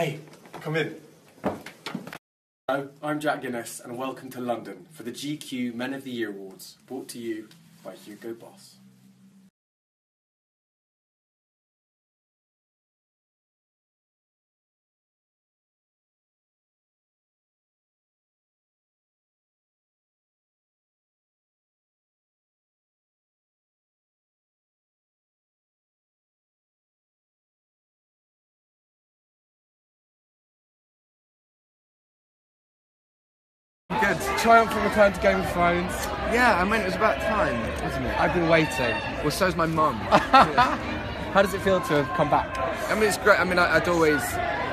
Hey, come in. Hello, I'm Jack Guinness, and welcome to London for the GQ Men of the Year Awards, brought to you by Hugo Boss. Good. Triumphant return to Game of Thrones. Yeah, I mean, it was about time, wasn't it? I've been waiting. Well, so so's my mum. How does it feel to have come back? I mean, it's great. I mean, I, I'd always,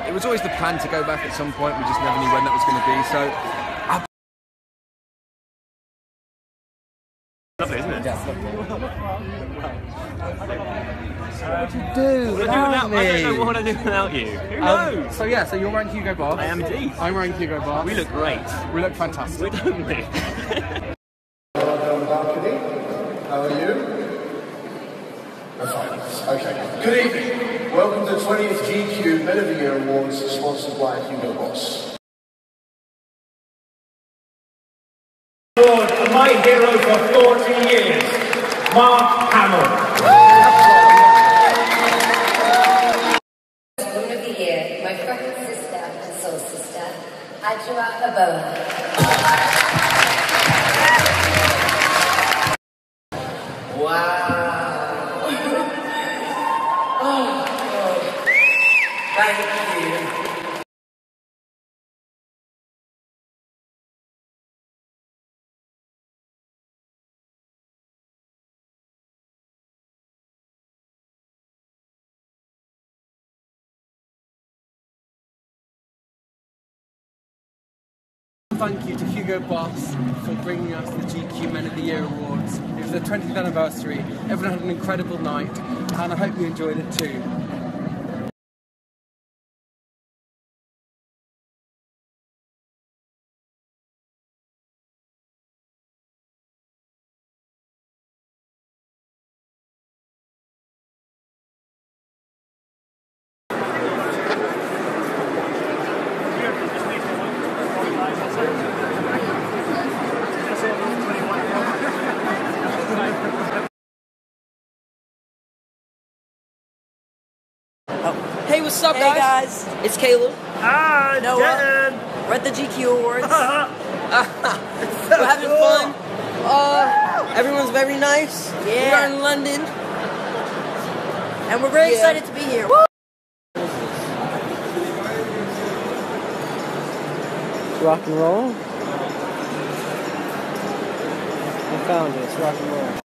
it was always the plan to go back at some point. We just never knew when that was going to be. So, Lovely, isn't it? What do you do What do I do without, I don't know what I'd do without you. Who Um, knows? so yeah, so you're wearing Hugo Boss. I am indeed. I'm wearing Hugo Boss. We look great. we look fantastic. We don't we? Welcome, balcony. How are you? I'm fine. Okay. Good evening. Welcome to the 20th GQ Men of the Year Awards, sponsored by Hugo Boss. Lord, my hero for 40 years, Mark Hamill. Woman of the Year, my fucking sister and soul sister, Adwoa Aboah. Thank you to Hugo Boss for bringing us the GQ Men of the Year Awards. It was their 20th anniversary. Everyone had an incredible night, and I hope you enjoyed it too. What's up, Hey guys? guys, It's Caleb. Ah, Noah. Jen! we're at the GQ Awards. We're having fun. Uh, everyone's very nice. We're in London. and we're very Yeah. excited to be here. Rock and roll. I found it. It's rock and roll.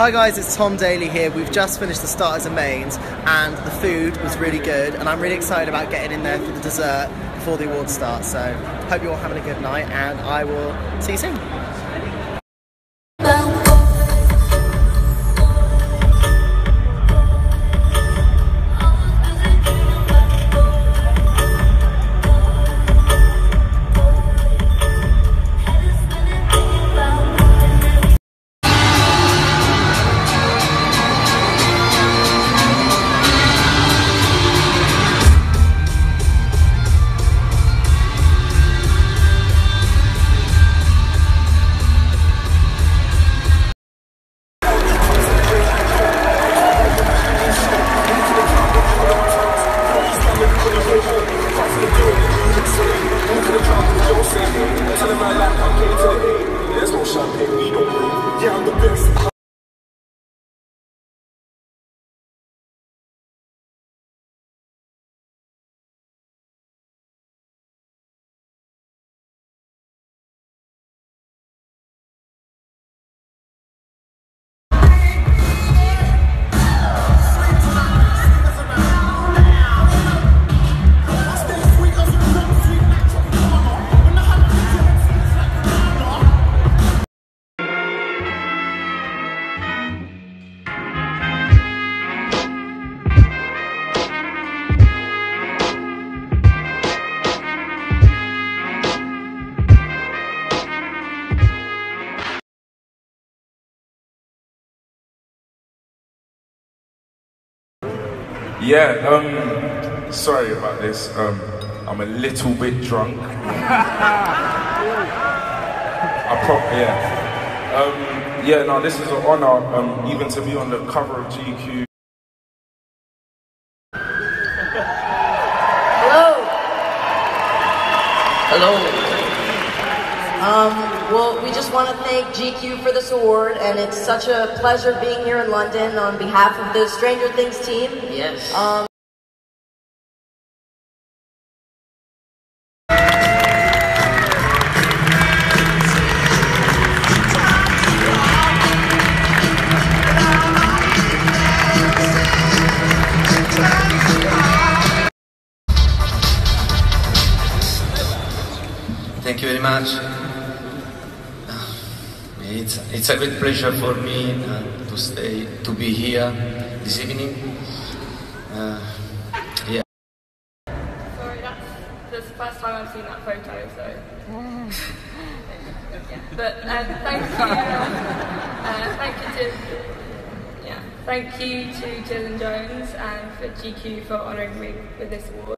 Hi guys, it's Tom Daley here. We've just finished the starters and mains, and the food was really good. And I'm really excited about getting in there for the dessert before the awards start. So, hope you're all having a good night, and I will see you soon. Yeah, um, sorry about this. Um, I'm a little bit drunk. I prob yeah. Um, yeah, no, this is an honor, um, even to be on the cover of GQ. Hello. Hello. Um, well, we just want to thank GQ for this award, and it's such a pleasure being here in London on behalf of the Stranger Things team. Yes. Um, Thank you very much. It's, it's a great pleasure for me uh, to stay, to be here this evening. Uh, yeah. Sorry, that's, that's the first time I've seen that photo, so. yeah. But um, thank you, uh, thank you to, yeah, thank you to Dylan Jones and for GQ for honouring me with this award.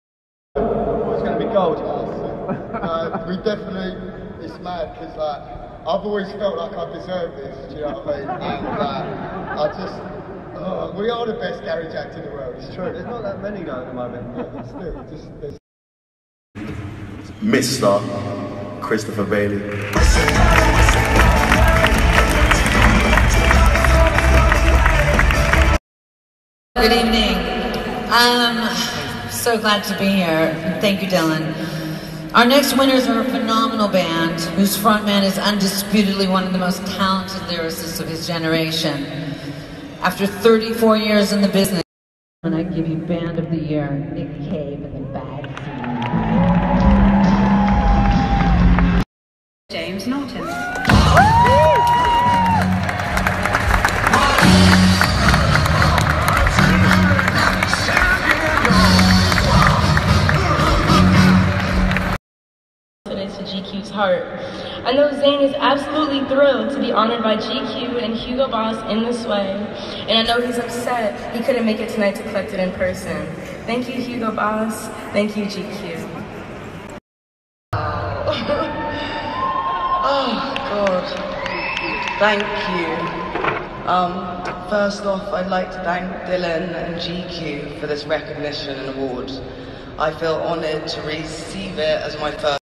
It's going to be gold. uh, we definitely, it's mad because like, I've always felt like I deserve this, do you know what I mean? And uh, I just, uh, we are the best garage act in the world, it's true. There's not that many though at the moment, but still, just, there's Mr. Christopher Bailey. Good evening. Um, so glad to be here. Thank you, Dylan. Our next winners are a phenomenal band whose frontman is undisputedly one of the most talented lyricists of his generation. After 34 years in the business, and I give you Band of the Year, Nick Cave and the Bad. James Norton. Heart. I know Zayn is absolutely thrilled to be honored by GQ and Hugo Boss in this way, and I know he's upset he couldn't make it tonight to collect it in person. Thank you, Hugo Boss. Thank you, GQ. Oh, God. Thank you. Um, first off, I'd like to thank Dylan and GQ for this recognition and award. I feel honoured to receive it as my first.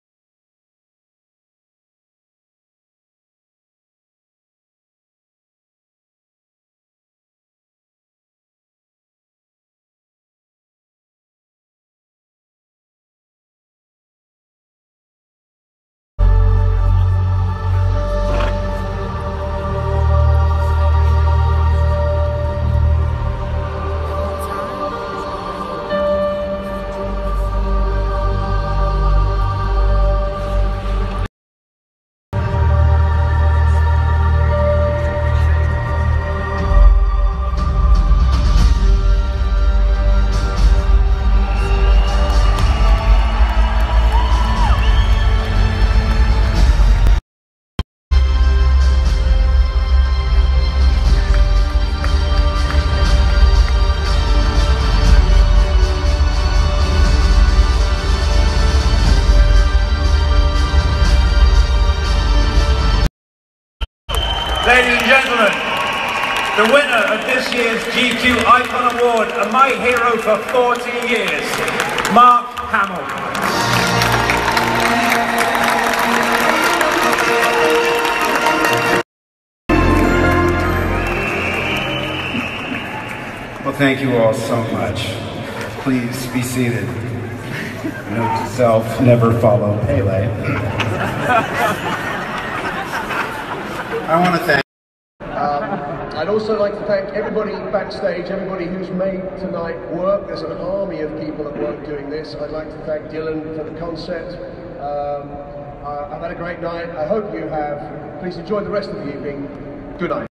Ladies and gentlemen, the winner of this year's GQ Icon Award and my hero for 40 years, Mark Hamill. Well, thank you all so much. Please be seated. Note to self, never follow Pele. I want to thank also like to thank everybody backstage, everybody who's made tonight work. There's an army of people at work doing this. I'd like to thank Dylan for the concept. Um, I've had a great night. I hope you have. Please enjoy the rest of the evening. Good night.